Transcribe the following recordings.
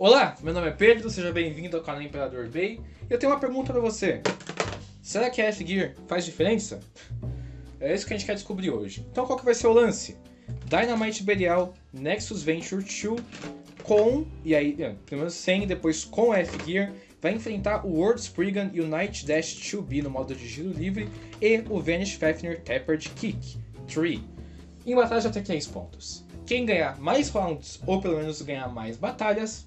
Olá, meu nome é Pedro, seja bem-vindo ao canal Imperador Bay. Eu tenho uma pergunta pra você. Será que a F-Gear faz diferença? É isso que a gente quer descobrir hoje. Então qual que vai ser o lance? Dynamite Belial Nexus Venture 2 com, e aí, é, primeiro sem, depois com a F-Gear, vai enfrentar o World Spriggan e o Night Dash 2B no modo de giro livre e o Vanish Fafnir Tapered Kick 3. Em batalha até 3 pontos. Quem ganhar mais rounds, ou pelo menos ganhar mais batalhas,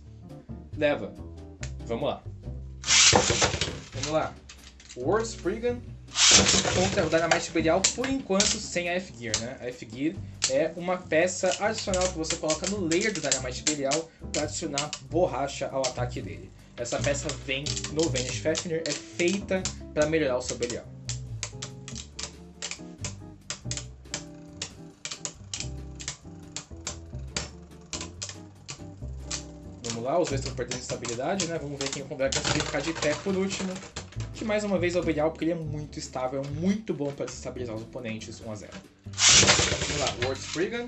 leva. Vamos lá. Vamos lá. World Spriggan contra o Dynamite Imperial, por enquanto sem a F-Gear, né? A F-Gear é uma peça adicional que você coloca no layer do Dynamite Imperial para adicionar borracha ao ataque dele. Essa peça vem no Vanish Fafnir, é feita para melhorar o seu Belial. Vamos lá, os dois estão perdendo estabilidade, né? Vamos ver quem vai conseguir ficar de pé por último. Que mais uma vez é o Belial, porque ele é muito estável, é muito bom para desestabilizar os oponentes 1 a 0 Vamos lá, World Spriggan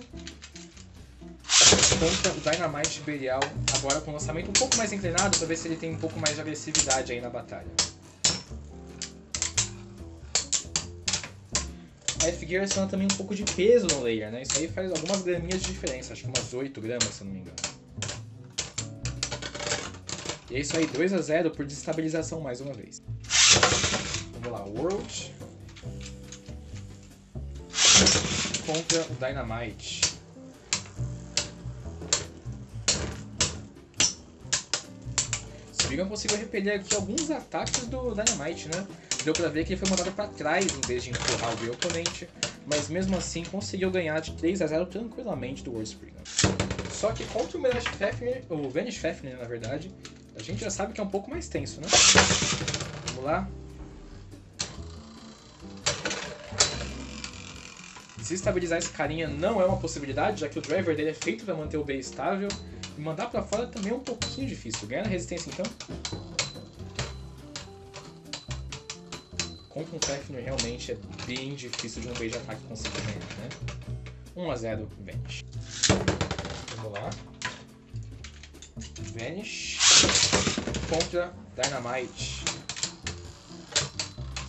contra o Dynamite Belial, agora com o lançamento um pouco mais inclinado, para ver se ele tem um pouco mais de agressividade aí na batalha. A F-Gear adiciona também um pouco de peso no layer, né? Isso aí faz algumas graminhas de diferença, acho que umas 8 gramas, se eu não me engano. E é isso aí, 2 a 0 por desestabilização mais uma vez. Vamos lá, World contra o Dynamite. Spriggan conseguiu repelir aqui alguns ataques do Dynamite, né? Deu pra ver que ele foi mandado pra trás em vez de empurrar o oponente, mas mesmo assim conseguiu ganhar de 3 a 0 tranquilamente do World Spriggan. Só que contra o o Vanish Fafnir, na verdade, a gente já sabe que é um pouco mais tenso, né? Vamos lá. Desestabilizar esse carinha não é uma possibilidade, já que o driver dele é feito para manter o B estável. E mandar pra fora também é um pouquinho difícil. Ganhar na resistência então. Contra um Fafnir realmente é bem difícil de um beijo ataque conseguir ganhar, né? 1x0 Vanish. Vamos lá. Vanish contra Dynamite.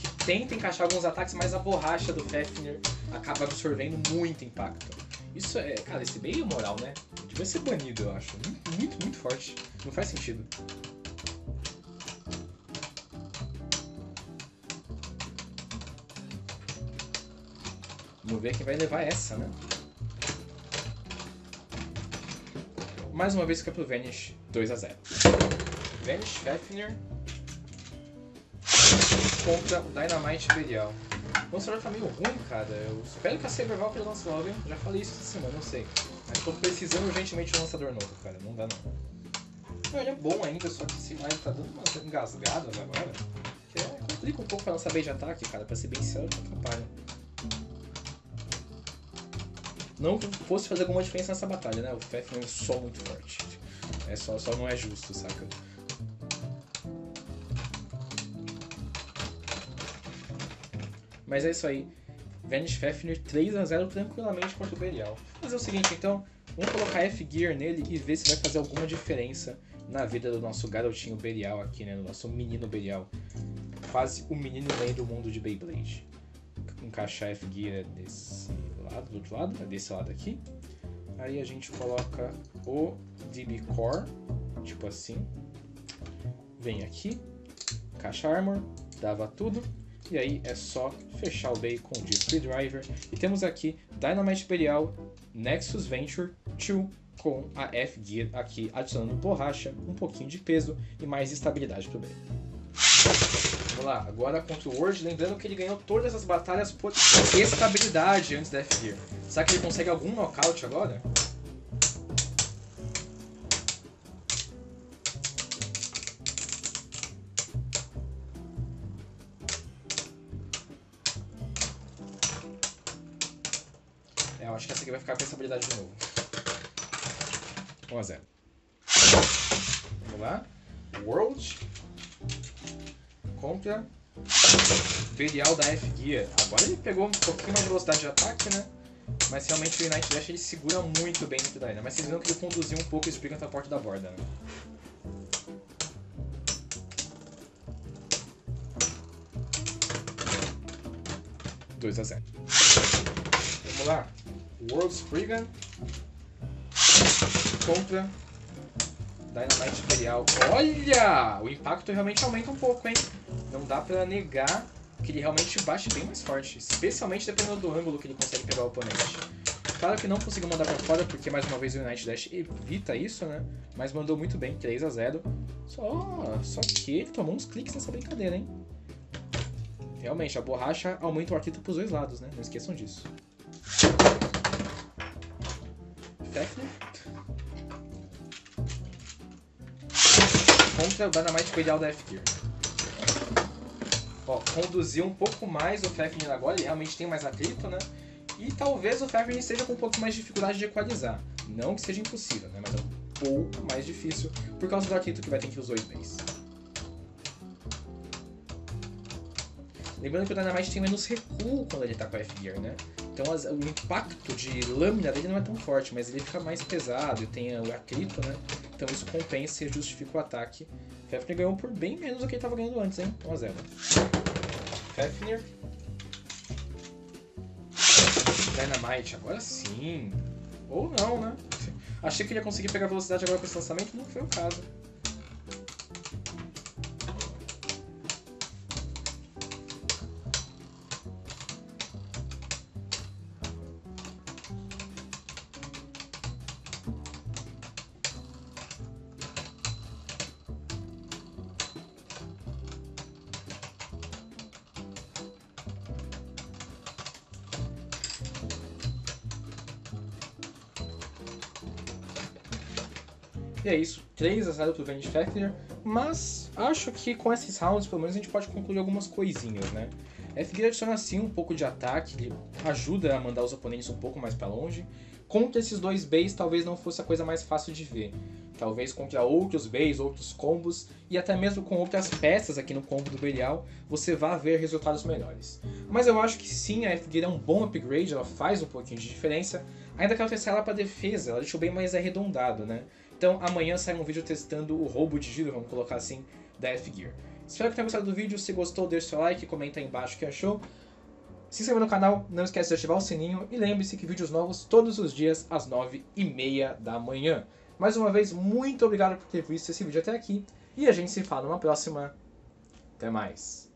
Que tenta encaixar alguns ataques, mas a borracha do Fafnir acaba absorvendo muito impacto. Isso é. Cara, esse meio moral, né? Devia ser banido, eu acho. Muito, muito, muito forte. Não faz sentido. Vamos ver quem vai levar essa, né? Mais uma vez fica pro Vanish 2 a 0 Vanish Fafnir contra o Dynamite Belial. O lançador tá meio ruim, cara. Eu espero que a Saber Valkyrie lance logo? Já falei isso essa semana, não sei. Mas tô precisando urgentemente de um lançador novo, cara. Não dá não. ele é bom ainda, só que lá, ele tá dando umas engasgadas agora. Que é, complica um pouco pra lançar bem de ataque, cara. Pra ser bem sincero, atrapalha. Não que fosse fazer alguma diferença nessa batalha, né? O Fafnir é só muito forte. É só, só não é justo, saca? Mas é isso aí. Vanish Fafnir 3x0 tranquilamente contra o Belial. Vou fazer o seguinte então, vamos colocar F-Gear nele e ver se vai fazer alguma diferença na vida do nosso garotinho Belial aqui, né? Do nosso menino Belial. Quase o menino meio do mundo de Beyblade. Encaixar F-Gear desse lado, do outro lado, desse lado aqui. Aí a gente coloca o DB Core, tipo assim. Vem aqui, encaixa Armor, dava tudo. E aí é só fechar o Bay com o Disc Driver. E temos aqui Dynamite Imperial Nexus Venture 2 com a F-Gear aqui adicionando borracha, um pouquinho de peso e mais estabilidade pro Bay. Vamos lá, agora contra o Word, lembrando que ele ganhou todas as batalhas por estabilidade antes da F-Gear. Será que ele consegue algum nocaute agora? É, eu acho que essa aqui vai ficar com essa habilidade de novo. 1 a 0. Vamos lá. World contra Berial da F-Gear. Agora ele pegou um pouquinho mais de velocidade de ataque, né? Mas realmente o Unite Dash ele segura muito bem dentro da arena. Mas vocês viram que ele conduziu um pouco e explica a porta da borda, né? Dois a zero. Vamos lá. World Spriggan contra Dynamite Imperial. Olha! O impacto realmente aumenta um pouco, hein? Não dá pra negar que ele realmente bate bem mais forte. Especialmente dependendo do ângulo que ele consegue pegar o oponente. Claro que não conseguiu mandar pra fora, porque mais uma vez o United Dash evita isso, né? Mas mandou muito bem, 3 a 0 Só, só que ele tomou uns cliques nessa brincadeira, hein? Realmente, a borracha aumenta o atrito pros dois lados, né? Não esqueçam disso. Fefner. Contra o Dynamite Imperial da F-Gear. Ó, conduziu um pouco mais o Fefner agora, ele realmente tem mais atrito, né? E talvez o Fefner esteja com um pouco mais de dificuldade de equalizar. Não que seja impossível, né? Mas é um pouco mais difícil por causa do atrito que vai ter entre os dois bens. Lembrando que o Dynamite tem menos recuo quando ele tá com a F-Gear, né? Então as, o impacto de lâmina dele não é tão forte, mas ele fica mais pesado e tem o atrito, né? Então isso compensa e justifica o ataque. Fefner ganhou por bem menos do que ele estava ganhando antes, hein? 1x0. Fefner. Dynamite, agora sim. Ou não, né? Achei que ele ia conseguir pegar velocidade agora com esse lançamento, não foi o caso. E é isso, 3 a 0 pro Vanity Factor, mas acho que com esses rounds, pelo menos, a gente pode concluir algumas coisinhas, né? F-Gear adiciona sim um pouco de ataque, ele ajuda a mandar os oponentes um pouco mais para longe. Contra esses dois bays, talvez não fosse a coisa mais fácil de ver. Talvez contra outros bays, outros combos e até mesmo com outras peças aqui no combo do Belial, você vá ver resultados melhores. Mas eu acho que sim, a F-Gear é um bom upgrade, ela faz um pouquinho de diferença, ainda que ela ela para defesa, ela deixou bem mais arredondado, né? Então amanhã sai um vídeo testando o roubo de giro, vamos colocar assim, da F-Gear. Espero que tenha gostado do vídeo, se gostou deixe seu like, comenta aí embaixo o que achou. Se inscreva no canal, não esquece de ativar o sininho e lembre-se que vídeos novos todos os dias às 9h30 da manhã. Mais uma vez, muito obrigado por ter visto esse vídeo até aqui e a gente se fala numa próxima. Até mais!